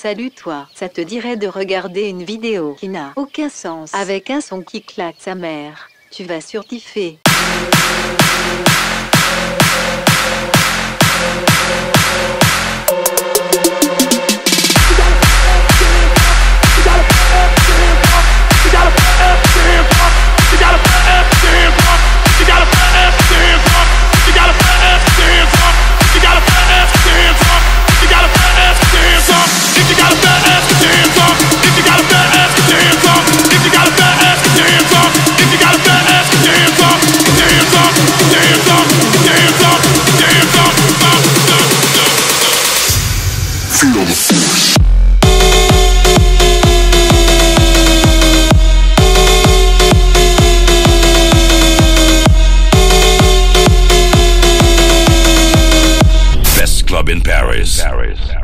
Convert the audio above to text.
Salut toi, ça te dirait de regarder une vidéo qui n'a aucun sens avec un son qui claque sa mère. Tu vas surtiffer. feel the force. Best club in Paris. Paris.